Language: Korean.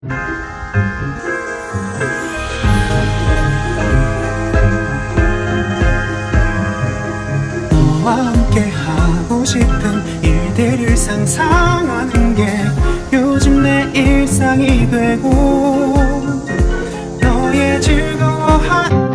너와 함께 하고 싶은 일들을 상상하는 게 요즘 내 일상이 되고 너의 즐거워한